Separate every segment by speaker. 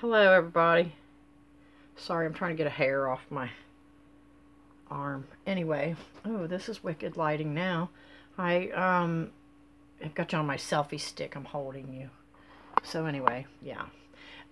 Speaker 1: Hello, everybody. Sorry, I'm trying to get a hair off my arm. Anyway, oh, this is wicked lighting now. I, um, I've got you on my selfie stick. I'm holding you. So anyway, yeah.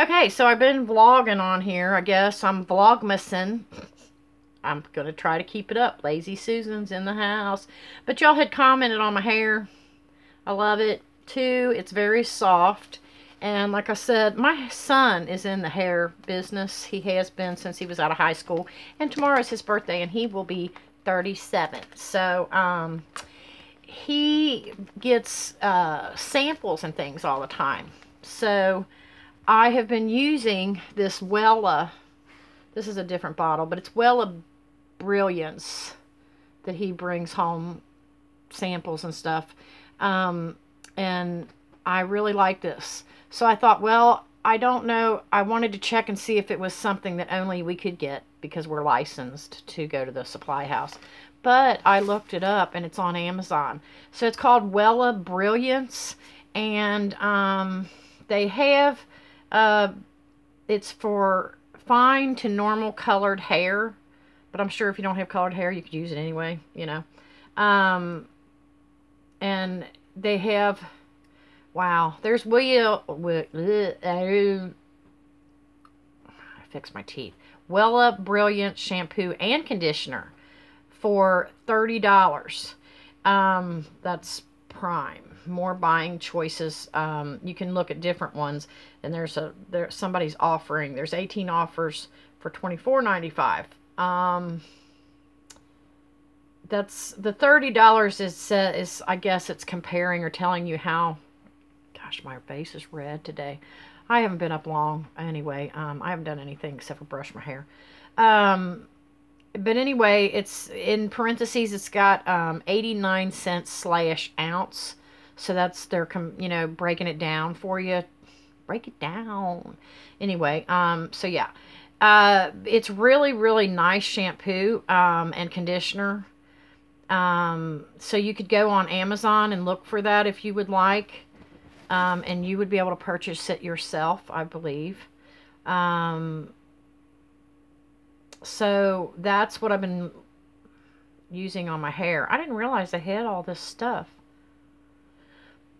Speaker 1: Okay, so I've been vlogging on here, I guess. I'm vlogmasing. I'm going to try to keep it up. Lazy Susan's in the house. But y'all had commented on my hair. I love it, too. It's very soft. And like I said, my son is in the hair business. He has been since he was out of high school. And tomorrow is his birthday, and he will be 37. So, um, he gets uh, samples and things all the time. So, I have been using this Wella. This is a different bottle, but it's Wella Brilliance that he brings home samples and stuff. Um, and I really like this. So I thought, well, I don't know. I wanted to check and see if it was something that only we could get because we're licensed to go to the supply house. But I looked it up and it's on Amazon. So it's called Wella Brilliance. And um, they have, uh, it's for fine to normal colored hair. But I'm sure if you don't have colored hair, you could use it anyway, you know. Um, and they have Wow, there's Will. I fix my teeth. Wella Brilliant shampoo and conditioner for thirty dollars. Um, that's prime. More buying choices. Um, you can look at different ones, and there's a there somebody's offering. There's 18 offers for $24.95. Um, that's the thirty dollars is uh, is I guess it's comparing or telling you how Gosh, my face is red today. I haven't been up long anyway. Um, I haven't done anything except for brush my hair. Um, but anyway, it's in parentheses, it's got um, 89 cents slash ounce. So that's their, you know, breaking it down for you. Break it down. Anyway, um, so yeah. Uh, it's really, really nice shampoo um, and conditioner. Um, so you could go on Amazon and look for that if you would like. Um, and you would be able to purchase it yourself, I believe. Um, so that's what I've been using on my hair. I didn't realize I had all this stuff.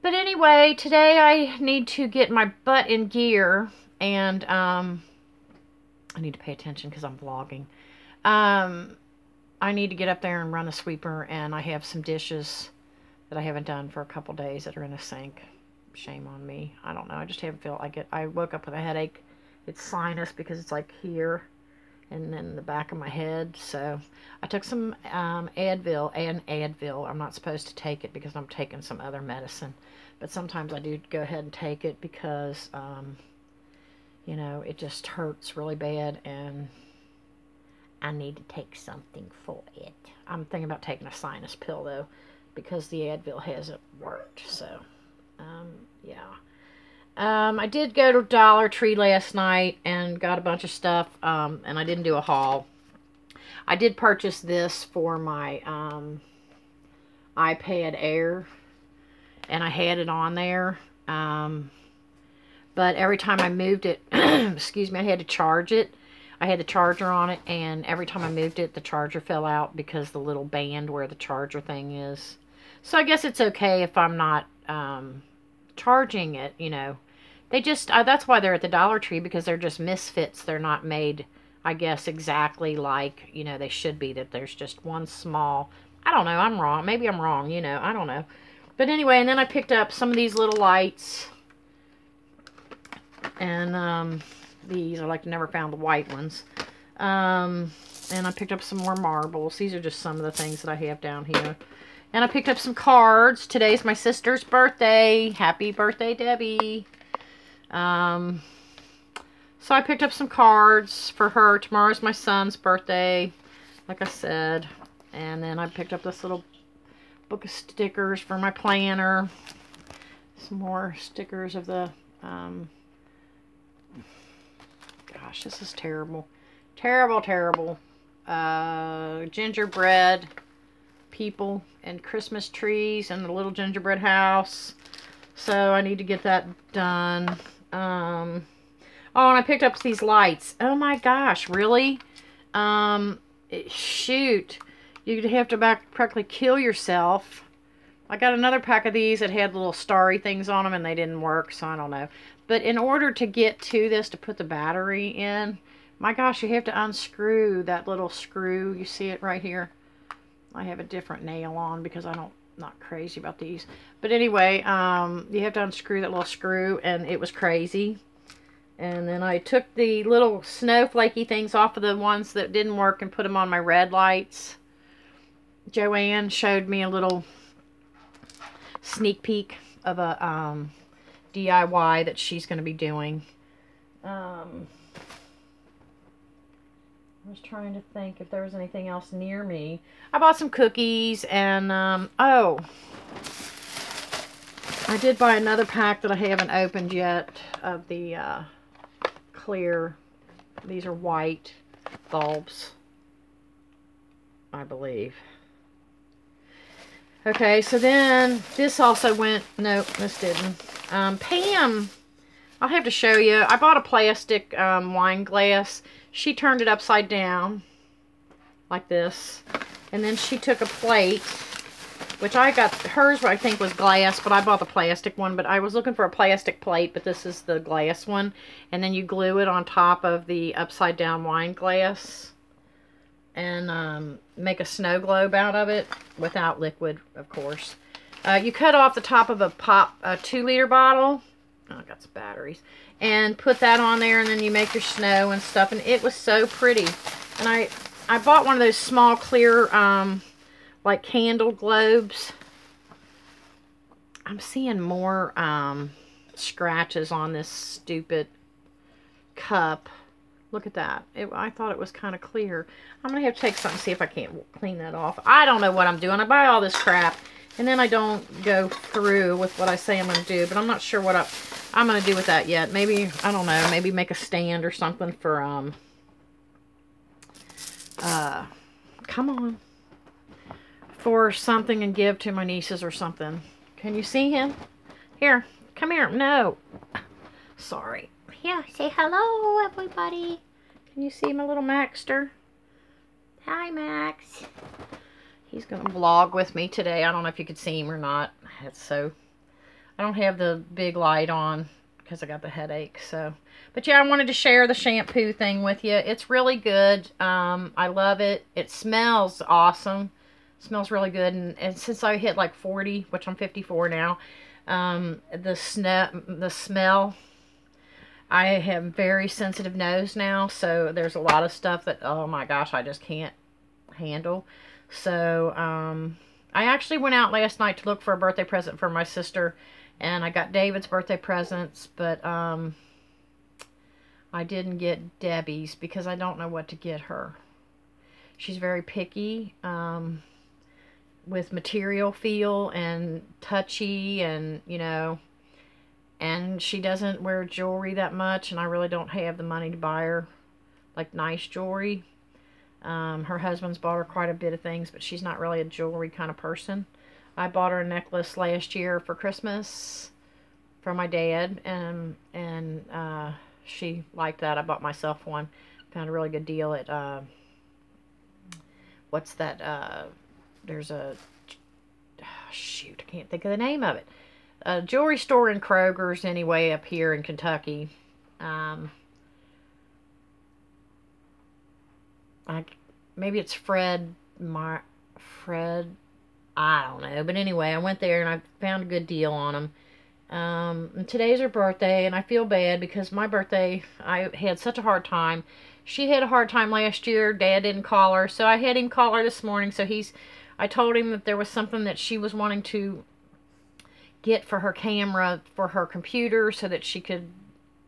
Speaker 1: But anyway, today I need to get my butt in gear and um, I need to pay attention because I'm vlogging. Um, I need to get up there and run a sweeper and I have some dishes that I haven't done for a couple days that are in a sink shame on me. I don't know. I just haven't felt like it. I woke up with a headache. It's sinus because it's like here and then the back of my head. So I took some um, Advil and Advil. I'm not supposed to take it because I'm taking some other medicine. But sometimes I do go ahead and take it because, um, you know, it just hurts really bad and I need to take something for it. I'm thinking about taking a sinus pill though because the Advil hasn't worked. So um, yeah. Um, I did go to Dollar Tree last night and got a bunch of stuff, um, and I didn't do a haul. I did purchase this for my um, iPad Air, and I had it on there. Um, but every time I moved it, excuse me, I had to charge it. I had the charger on it, and every time I moved it, the charger fell out because the little band where the charger thing is. So I guess it's okay if I'm not um, charging it, you know. They just, uh, that's why they're at the Dollar Tree, because they're just misfits. They're not made, I guess, exactly like, you know, they should be, that there's just one small, I don't know, I'm wrong. Maybe I'm wrong, you know, I don't know. But anyway, and then I picked up some of these little lights. And um, these, I like never found the white ones. Um, and I picked up some more marbles. These are just some of the things that I have down here. And I picked up some cards. Today's my sister's birthday. Happy birthday, Debbie. Um, so I picked up some cards for her. Tomorrow's my son's birthday, like I said. And then I picked up this little book of stickers for my planner. Some more stickers of the, um, gosh, this is terrible. Terrible, terrible. Uh, gingerbread people and Christmas trees and the little gingerbread house. So I need to get that done. Um, Oh, and I picked up these lights. Oh my gosh, really? Um, shoot. You'd have to back practically kill yourself. I got another pack of these that had little starry things on them and they didn't work, so I don't know. But in order to get to this, to put the battery in, my gosh, you have to unscrew that little screw. You see it right here? I have a different nail on because I don't not crazy about these. But anyway, um, you have to unscrew that little screw, and it was crazy. And then I took the little snowflakey things off of the ones that didn't work and put them on my red lights. Joanne showed me a little sneak peek of a um, DIY that she's going to be doing. Um, I was trying to think if there was anything else near me. I bought some cookies and, um, oh, I did buy another pack that I haven't opened yet of the uh, clear, these are white bulbs, I believe. Okay, so then this also went, nope, this didn't. Um, Pam, I'll have to show you. I bought a plastic um, wine glass she turned it upside down like this. And then she took a plate, which I got, hers I think was glass, but I bought the plastic one. But I was looking for a plastic plate, but this is the glass one. And then you glue it on top of the upside down wine glass. And um, make a snow globe out of it without liquid, of course. Uh, you cut off the top of a pop, a two liter bottle. Oh, I got some batteries. And put that on there and then you make your snow and stuff and it was so pretty. And I I bought one of those small clear um like candle globes. I'm seeing more um scratches on this stupid cup look at that it, I thought it was kind of clear I'm gonna have to take something see if I can't clean that off I don't know what I'm doing I buy all this crap and then I don't go through with what I say I'm going to do. But I'm not sure what I, I'm going to do with that yet. Maybe, I don't know, maybe make a stand or something for, um, uh, come on, for something and give to my nieces or something. Can you see him? Here, come here. No. Sorry. Yeah, say hello, everybody. Can you see my little Maxter? Hi, Max. He's going to vlog with me today. I don't know if you could see him or not. It's so... I don't have the big light on because I got the headache. So, But yeah, I wanted to share the shampoo thing with you. It's really good. Um, I love it. It smells awesome. It smells really good. And, and since I hit like 40, which I'm 54 now, um, the, the smell... I have very sensitive nose now, so there's a lot of stuff that, oh my gosh, I just can't handle. So, um, I actually went out last night to look for a birthday present for my sister. And I got David's birthday presents. But, um, I didn't get Debbie's because I don't know what to get her. She's very picky. Um, with material feel and touchy and, you know, and she doesn't wear jewelry that much and I really don't have the money to buy her like nice jewelry. Um, her husband's bought her quite a bit of things, but she's not really a jewelry kind of person. I bought her a necklace last year for Christmas for my dad, and and uh, she liked that. I bought myself one. Found a really good deal at uh, what's that? Uh, there's a shoot, I can't think of the name of it. A jewelry store in Kroger's anyway up here in Kentucky. Um, I maybe it's Fred Mar Fred I don't know. But anyway I went there and I found a good deal on them um, today's her birthday and I feel bad because my birthday I had such a hard time. She had a hard time last year. Dad didn't call her. So I had him call her this morning. So he's I told him that there was something that she was wanting to get for her camera for her computer so that she could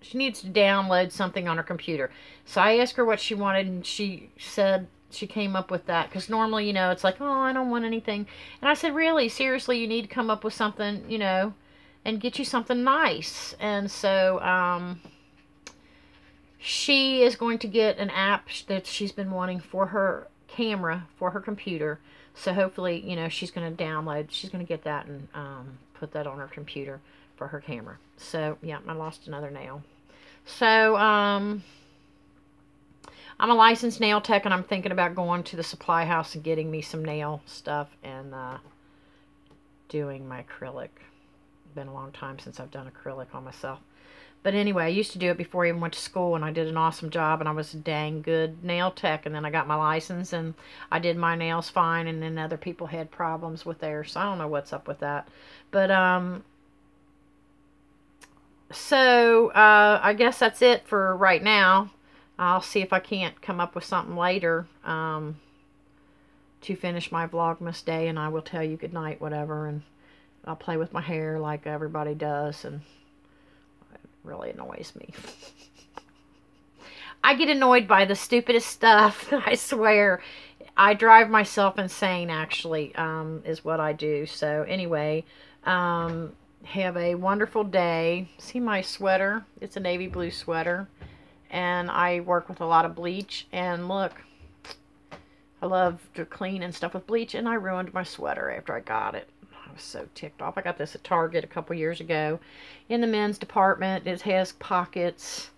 Speaker 1: she needs to download something on her computer. So I asked her what she wanted, and she said she came up with that. Because normally, you know, it's like, oh, I don't want anything. And I said, really, seriously, you need to come up with something, you know, and get you something nice. And so, um, she is going to get an app that she's been wanting for her camera, for her computer. So hopefully, you know, she's going to download, she's going to get that and um, put that on her computer for her camera. So, yeah, I lost another nail. So, um, I'm a licensed nail tech, and I'm thinking about going to the supply house and getting me some nail stuff and uh, doing my acrylic. Been a long time since I've done acrylic on myself. But anyway, I used to do it before I even went to school, and I did an awesome job, and I was a dang good nail tech. And then I got my license, and I did my nails fine, and then other people had problems with theirs. So I don't know what's up with that. But, um, so uh, I guess that's it for right now. I'll see if I can't come up with something later um, to finish my Vlogmas day, and I will tell you good night, whatever, and I'll play with my hair like everybody does, and it really annoys me. I get annoyed by the stupidest stuff. I swear. I drive myself insane, actually, um, is what I do. So, anyway, um, have a wonderful day. See my sweater? It's a navy blue sweater. And I work with a lot of bleach. And look, I love to clean and stuff with bleach. And I ruined my sweater after I got it was so ticked off. I got this at Target a couple years ago in the men's department. It has pockets.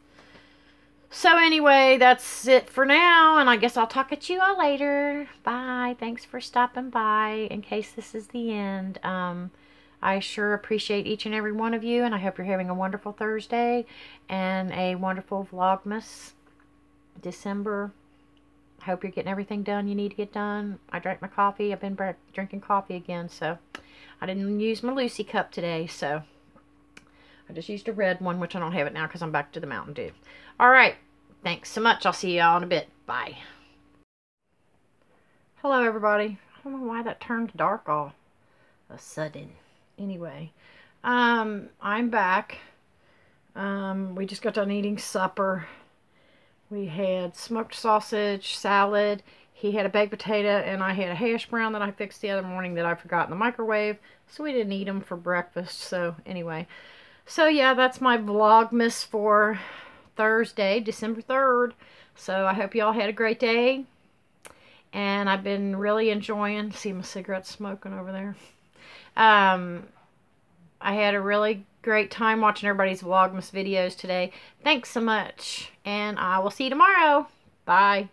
Speaker 1: So anyway, that's it for now, and I guess I'll talk at you all later. Bye. Thanks for stopping by in case this is the end. Um, I sure appreciate each and every one of you, and I hope you're having a wonderful Thursday and a wonderful Vlogmas December I hope you're getting everything done you need to get done. I drank my coffee. I've been drinking coffee again, so I didn't use my Lucy cup today, so I just used a red one, which I don't have it now because I'm back to the Mountain Dew. All right. Thanks so much. I'll see y'all in a bit. Bye. Hello, everybody. I don't know why that turned dark all of a sudden. Anyway, um, I'm back. Um, we just got done eating supper. We had smoked sausage, salad, he had a baked potato and I had a hash brown that I fixed the other morning that I forgot in the microwave. So we didn't eat them for breakfast. So anyway. So yeah, that's my Vlogmas for Thursday, December 3rd. So I hope you all had a great day. And I've been really enjoying, see my cigarette smoking over there. Um, I had a really great time watching everybody's Vlogmas videos today. Thanks so much. And I will see you tomorrow. Bye.